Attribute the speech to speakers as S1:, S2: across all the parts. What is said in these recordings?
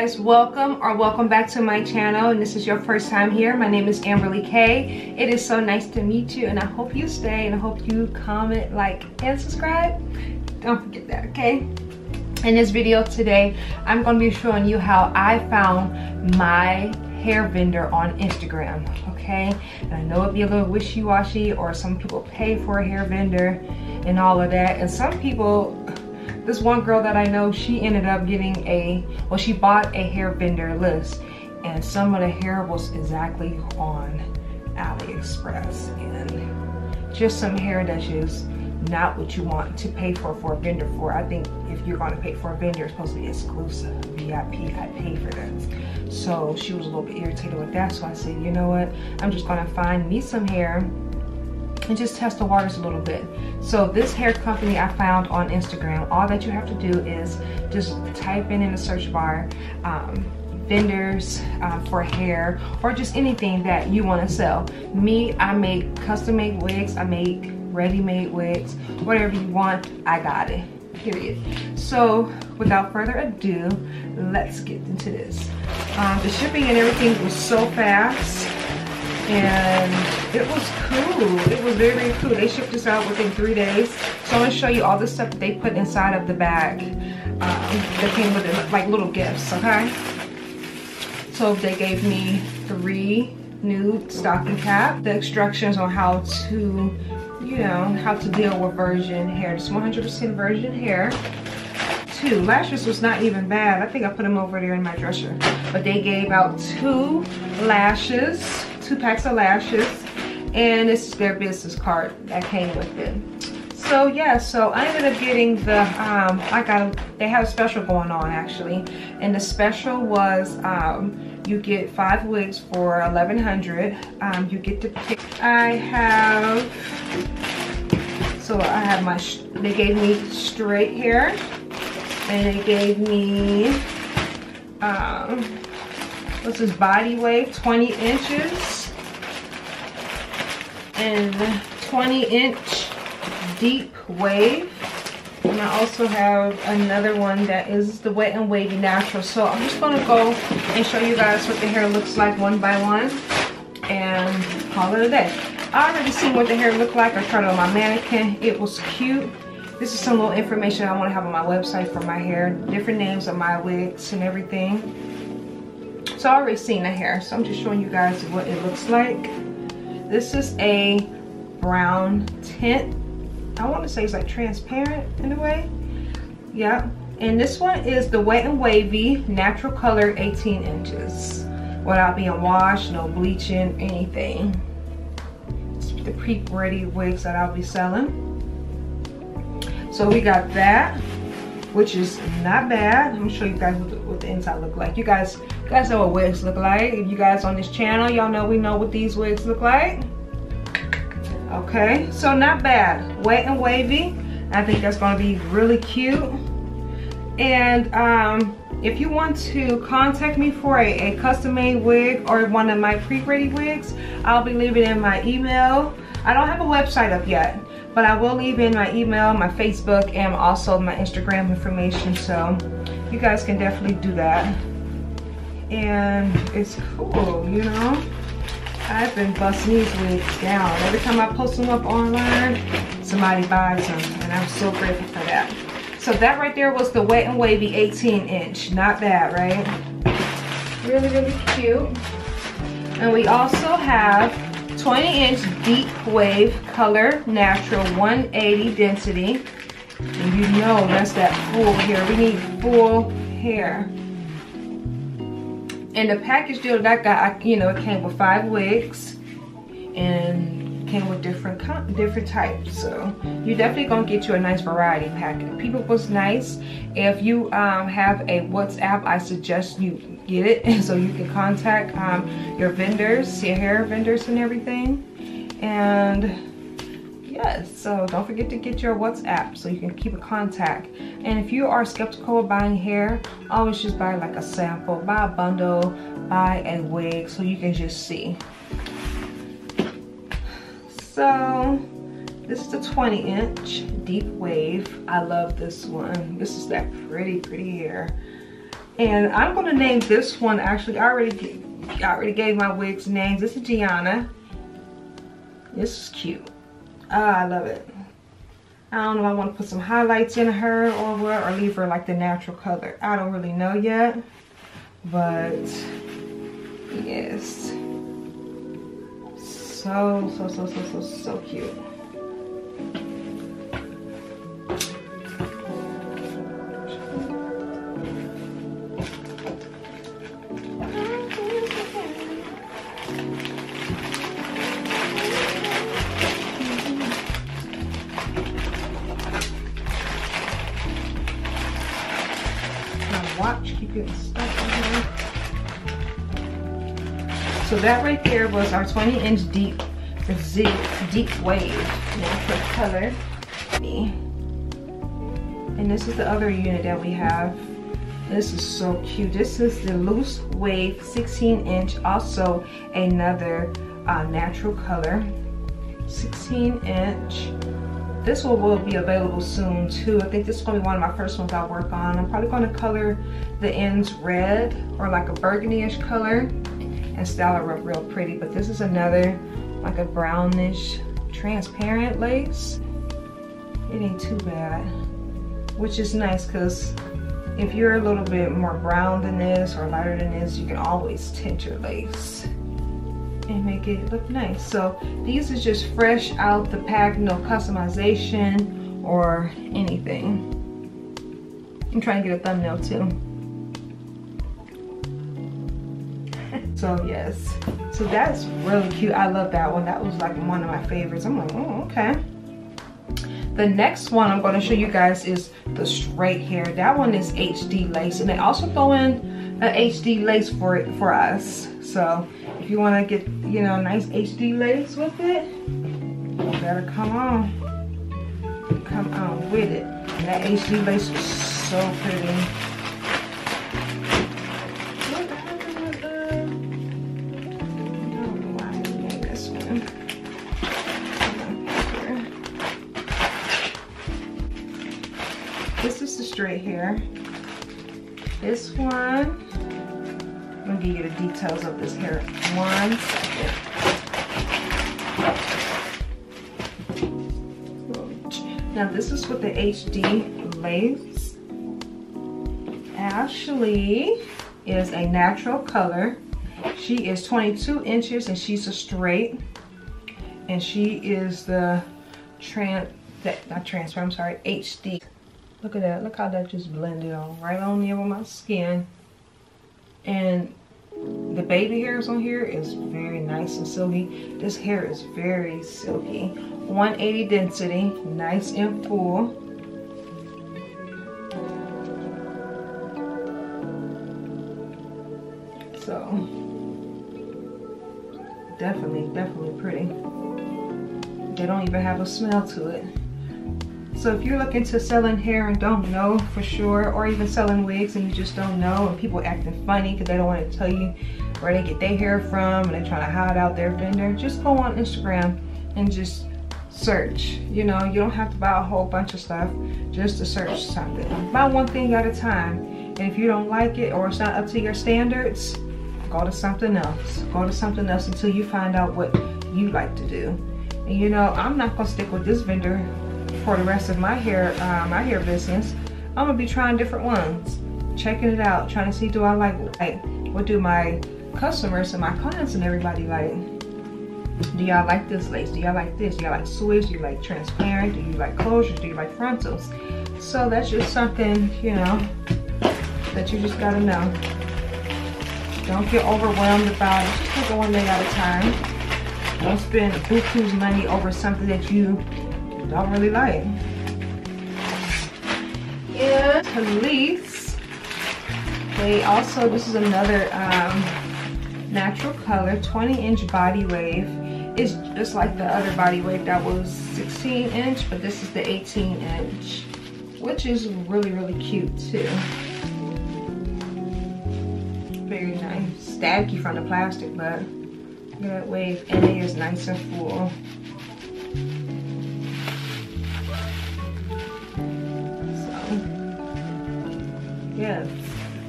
S1: Guys? Welcome or welcome back to my channel and this is your first time here. My name is Amberly Kay. It is so nice to meet you and I hope you stay and I hope you comment, like, and subscribe. Don't forget that, okay? In this video today, I'm going to be showing you how I found my hair vendor on Instagram, okay? And I know it'd be a little wishy-washy or some people pay for a hair vendor and all of that. And some people this one girl that I know, she ended up getting a, well, she bought a hair vendor list and some of the hair was exactly on AliExpress and just some hair that's just not what you want to pay for for a vendor for. I think if you're going to pay for a vendor, it's supposed to be exclusive, VIP, I pay for that. So she was a little bit irritated with that. So I said, you know what? I'm just going to find me some hair and just test the waters a little bit. So this hair company I found on Instagram, all that you have to do is just type in in the search bar um, vendors uh, for hair or just anything that you want to sell. Me, I make custom made wigs, I make ready-made wigs, whatever you want, I got it, period. So without further ado, let's get into this. Um, the shipping and everything was so fast and it was cool. It was very, very cool. They shipped us out within three days. So I'm gonna show you all the stuff that they put inside of the bag um, that came with it, like little gifts, okay? So they gave me three new stocking cap, the instructions on how to, you know, how to deal with virgin hair. It's 100% virgin hair. Two, lashes was not even bad. I think I put them over there in my dresser. But they gave out two lashes two packs of lashes and this is their business card that came with it. So yeah so i ended up getting the um i got they have a special going on actually and the special was um you get five wigs for 1100 um you get to pick i have so i have my they gave me straight hair and they gave me um what's this body wave 20 inches in 20 inch deep wave. And I also have another one that is the wet and wavy natural. So I'm just gonna go and show you guys what the hair looks like one by one and call it a day. I already seen what the hair looked like. I tried it on my mannequin. It was cute. This is some little information I want to have on my website for my hair. Different names of my wigs and everything. So I already seen the hair. So I'm just showing you guys what it looks like. This is a brown tint. I want to say it's like transparent in a way. Yeah. And this one is the Wet and Wavy Natural Color 18 inches. Without being washed, no bleaching, anything. It's the pre-ready wigs that I'll be selling. So we got that, which is not bad. Let me show you guys what the, what the inside look like. You guys know what wigs look like. If you guys on this channel, y'all know we know what these wigs look like. Okay, so not bad. Wet and wavy. I think that's gonna be really cute. And um, if you want to contact me for a, a custom made wig or one of my pre-ready wigs, I'll be leaving in my email. I don't have a website up yet, but I will leave in my email, my Facebook, and also my Instagram information. So you guys can definitely do that and it's cool, you know? I've been busting these wigs down. Every time I post them up online, somebody buys them, and I'm so grateful for that. So that right there was the Wet and Wavy 18 inch. Not bad, right? Really, really cute. And we also have 20 inch deep wave color natural 180 density. And you know that's that full hair. We need full hair. And the package deal that I got, you know, it came with five wigs and came with different different types. So you're definitely gonna get you a nice variety pack. People was nice. If you um, have a WhatsApp, I suggest you get it so you can contact um, your vendors, your hair vendors and everything. And yes so don't forget to get your whatsapp so you can keep a contact and if you are skeptical of buying hair always just buy like a sample buy a bundle buy a wig so you can just see so this is the 20 inch deep wave i love this one this is that pretty pretty hair And I'm gonna name this one, actually, I already, I already gave my wigs names. This is Gianna. This is cute. Ah, I love it. I don't know if I want to put some highlights in her or what, or leave her like the natural color. I don't really know yet, but yes. So, so, so, so, so, so cute. In here. So that right there was our 20 inch deep, deep wave natural color. And this is the other unit that we have. This is so cute. This is the loose wave 16 inch, also another uh, natural color. 16 inch this one will be available soon too. I think this is gonna be one of my first ones I work on. I'm probably gonna color the ends red or like a burgundy-ish color and style it real, real pretty. But this is another like a brownish transparent lace. It ain't too bad, which is nice because if you're a little bit more brown than this or lighter than this, you can always tint your lace and make it look nice. So these is just fresh out the pack, no customization or anything. I'm trying to get a thumbnail too. so yes, so that's really cute. I love that one. That was like one of my favorites. I'm like, oh, okay. The next one I'm going to show you guys is the straight hair. That one is HD lace, and they also throw in a HD lace for it for us. So if you want to get, you know, nice HD lace with it, you better come on. Come on with it. And that HD lace is so pretty. This is the straight hair. This one Give you the details of this hair one second. Now this is with the HD lace. Ashley is a natural color. She is 22 inches and she's a straight. And she is the trans, not transfer, I'm sorry, HD. Look at that, look how that just blended on, right on there with my skin. And the baby hairs on here is very nice and silky. This hair is very silky. 180 density, nice and full. So, definitely, definitely pretty. They don't even have a smell to it. So if you're looking to selling hair and don't know for sure, or even selling wigs and you just don't know, and people acting funny because they don't want to tell you where they get their hair from and they're trying to hide out their vendor, just go on Instagram and just search. You know, you don't have to buy a whole bunch of stuff just to search something. Buy one thing at a time. And if you don't like it or it's not up to your standards, go to something else. Go to something else until you find out what you like to do. And you know, I'm not gonna stick with this vendor for the rest of my hair, uh, my hair business, I'm gonna be trying different ones, checking it out, trying to see do I like, like what do my customers and my clients and everybody like? Do y'all like this lace? Do y'all like this? Do y'all like swish? Do you like transparent? Do you like closures? Do you like frontals? So that's just something, you know, that you just gotta know. Don't get overwhelmed about it. Just take it one day at a time. Don't spend buku's money over something that you don't really like. Yeah, police. They also, this is another um, natural color, 20 inch body wave. It's just like the other body wave that was 16 inch, but this is the 18 inch, which is really, really cute too. Very nice. Staticky from the plastic, but good wave, and it is nice and full.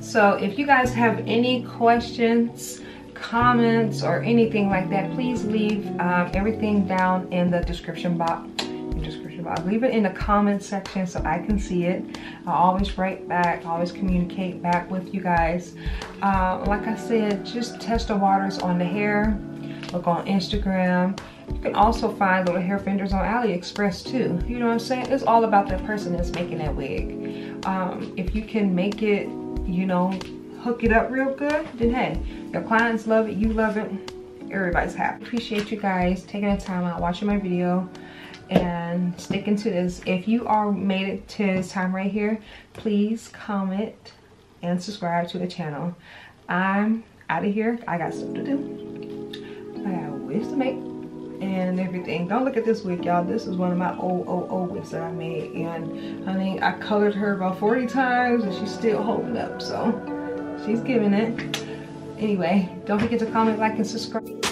S1: So if you guys have any questions, comments, or anything like that, please leave um, everything down in the description box. Leave it in the comment section so I can see it. I always write back, always communicate back with you guys. Uh, like I said, just test the waters on the hair. Look on Instagram. You can also find little hair fenders on AliExpress too. You know what I'm saying? It's all about that person that's making that wig. Um, if you can make it, you know, hook it up real good, then hey, your clients love it, you love it, everybody's happy. Appreciate you guys taking the time out, watching my video and sticking to this. If you are made it to this time right here, please comment and subscribe to the channel. I'm out of here. I got stuff to do. I got wigs to make and everything. Don't look at this wig, y'all. This is one of my old, old, old wigs that I made. And honey, I colored her about 40 times and she's still holding up. So she's giving it. Anyway, don't forget to comment, like, and subscribe.